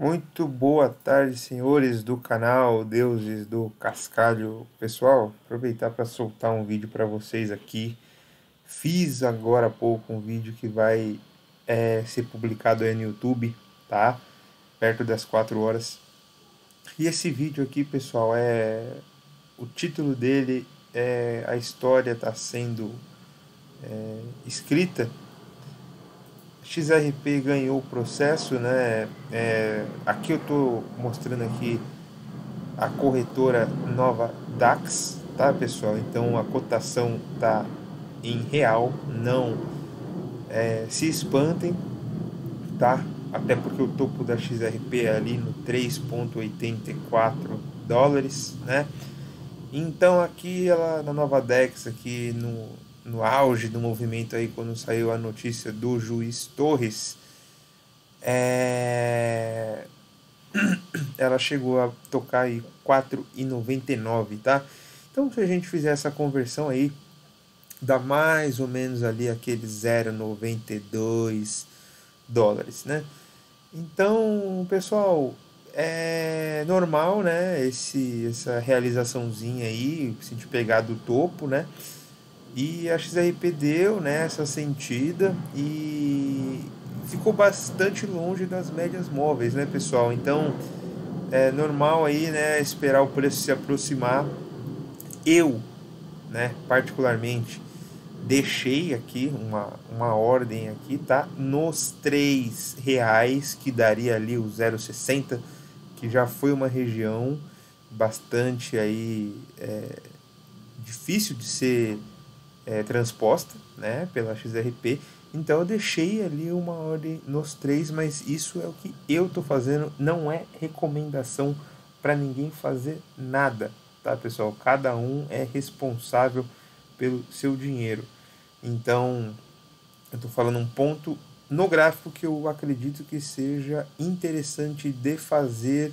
Muito boa tarde, senhores do canal Deuses do Cascalho. Pessoal, aproveitar para soltar um vídeo para vocês aqui. Fiz agora há pouco um vídeo que vai é, ser publicado aí no YouTube, tá? Perto das 4 horas. E esse vídeo aqui, pessoal, é o título dele é a história está sendo é, escrita XRP ganhou o processo, né? É, aqui eu estou mostrando aqui a corretora nova DAX, tá pessoal? Então a cotação tá em real, não é, se espantem, tá? Até porque o topo da XRP é ali no 3.84 dólares, né? Então aqui ela na nova DEX aqui no no auge do movimento aí, quando saiu a notícia do juiz Torres, é... ela chegou a tocar aí 4,99, tá? Então, se a gente fizer essa conversão aí, dá mais ou menos ali aqueles 0,92 dólares, né? Então, pessoal, é normal, né? Esse, essa realizaçãozinha aí, se a pegar do topo, né? E a XRP deu né, essa sentida e ficou bastante longe das médias móveis, né, pessoal? Então é normal aí, né, esperar o preço se aproximar. Eu, né, particularmente, deixei aqui uma, uma ordem aqui, tá? Nos três reais que daria ali o 0,60, que já foi uma região bastante aí é, difícil de ser é, transposta né, pela XRP. Então eu deixei ali uma ordem nos três, mas isso é o que eu estou fazendo, não é recomendação para ninguém fazer nada, tá pessoal? Cada um é responsável pelo seu dinheiro. Então eu estou falando um ponto no gráfico que eu acredito que seja interessante de fazer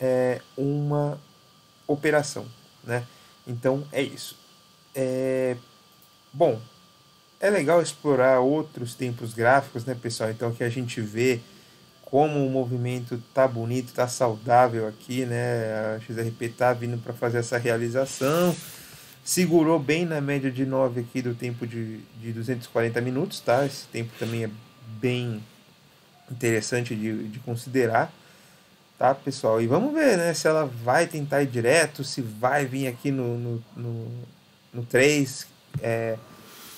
é, uma operação, né? Então é isso. É, bom, é legal explorar outros tempos gráficos, né, pessoal? Então que a gente vê como o movimento tá bonito, tá saudável aqui, né? A XRP tá vindo para fazer essa realização. Segurou bem na média de 9 aqui do tempo de, de 240 minutos, tá? Esse tempo também é bem interessante de, de considerar, tá, pessoal? E vamos ver, né? Se ela vai tentar ir direto, se vai vir aqui no, no, no no 3, é,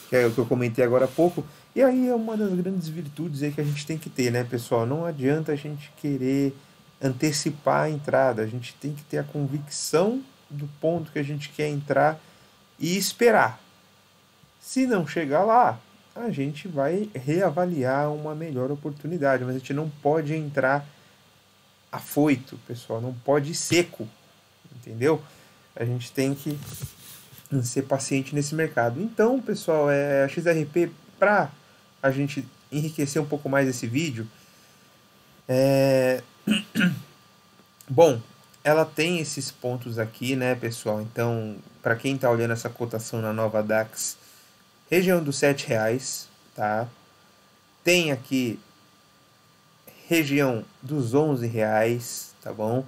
que é o que eu comentei agora há pouco. E aí é uma das grandes virtudes aí que a gente tem que ter, né, pessoal? Não adianta a gente querer antecipar a entrada, a gente tem que ter a convicção do ponto que a gente quer entrar e esperar. Se não chegar lá, a gente vai reavaliar uma melhor oportunidade, mas a gente não pode entrar afoito, pessoal, não pode ir seco, entendeu? A gente tem que ser paciente nesse mercado. Então, pessoal, é, a XRP, para a gente enriquecer um pouco mais esse vídeo, é... bom, ela tem esses pontos aqui, né, pessoal? Então, para quem está olhando essa cotação na nova DAX, região dos R$ reais, tá? Tem aqui região dos R$ reais, tá bom?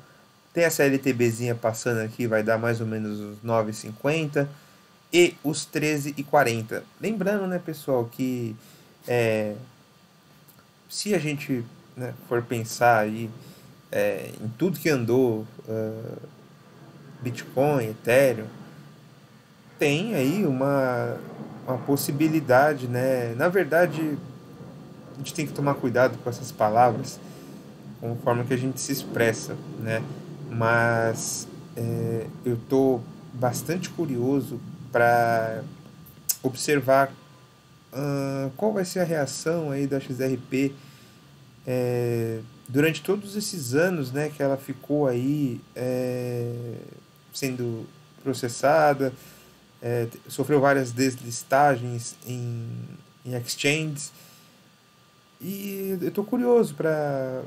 Tem essa LTBzinha passando aqui, vai dar mais ou menos os 9,50 e os 13,40. Lembrando, né, pessoal, que é, se a gente né, for pensar aí é, em tudo que andou uh, Bitcoin, Ethereum, tem aí uma, uma possibilidade, né? Na verdade, a gente tem que tomar cuidado com essas palavras, conforme que a gente se expressa, né? mas é, eu estou bastante curioso para observar uh, qual vai ser a reação aí da XRP é, durante todos esses anos né, que ela ficou aí é, sendo processada, é, sofreu várias deslistagens em, em exchanges e eu estou curioso para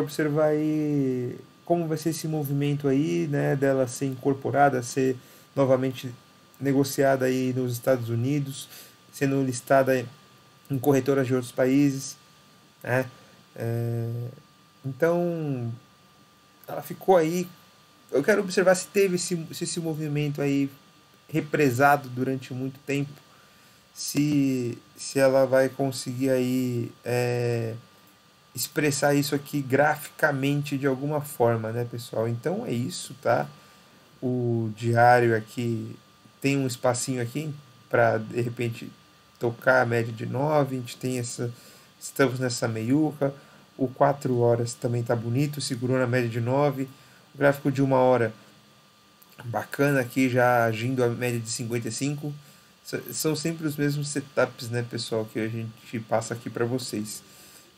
observar aí como vai ser esse movimento aí, né, dela ser incorporada, ser novamente negociada aí nos Estados Unidos, sendo listada em corretoras de outros países, né? É, Então, ela ficou aí. Eu quero observar se teve esse, se esse movimento aí represado durante muito tempo, se, se ela vai conseguir aí é, expressar isso aqui graficamente de alguma forma, né, pessoal? Então é isso, tá? O diário aqui tem um espacinho aqui para de repente tocar a média de 9, a gente tem essa estamos nessa meiuca. O 4 horas também tá bonito, segurou na média de 9. O gráfico de uma hora bacana aqui, já agindo a média de 55. São sempre os mesmos setups, né, pessoal, que a gente passa aqui para vocês,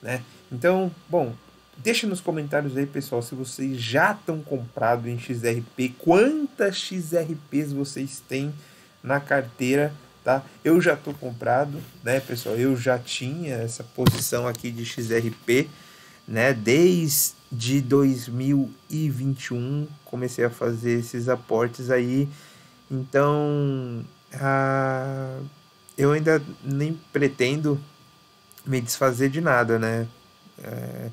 né? Então, bom, deixa nos comentários aí, pessoal, se vocês já estão comprados em XRP, quantas XRPs vocês têm na carteira, tá? Eu já estou comprado, né, pessoal? Eu já tinha essa posição aqui de XRP, né, desde 2021 comecei a fazer esses aportes aí. Então, eu ainda nem pretendo me desfazer de nada, né? É,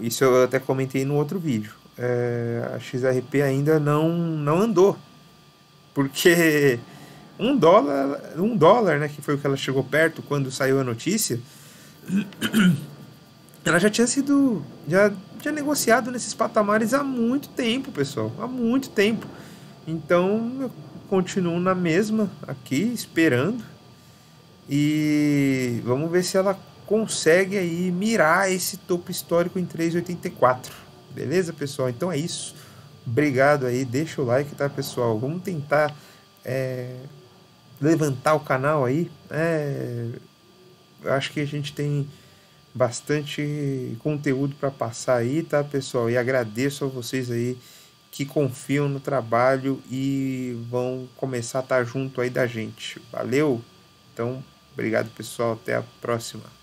isso eu até comentei no outro vídeo. É, a XRP ainda não, não andou. Porque um dólar, um dólar, né, que foi o que ela chegou perto quando saiu a notícia, ela já tinha sido já tinha negociado nesses patamares há muito tempo, pessoal, há muito tempo. Então, eu continuo na mesma aqui esperando e vamos ver se ela consegue aí mirar esse topo histórico em 3,84. Beleza, pessoal? Então é isso. Obrigado aí, deixa o like, tá, pessoal? Vamos tentar é, levantar o canal aí. É, acho que a gente tem bastante conteúdo para passar aí, tá, pessoal? E agradeço a vocês aí que confiam no trabalho e vão começar a estar junto aí da gente. Valeu? Então, obrigado, pessoal. Até a próxima.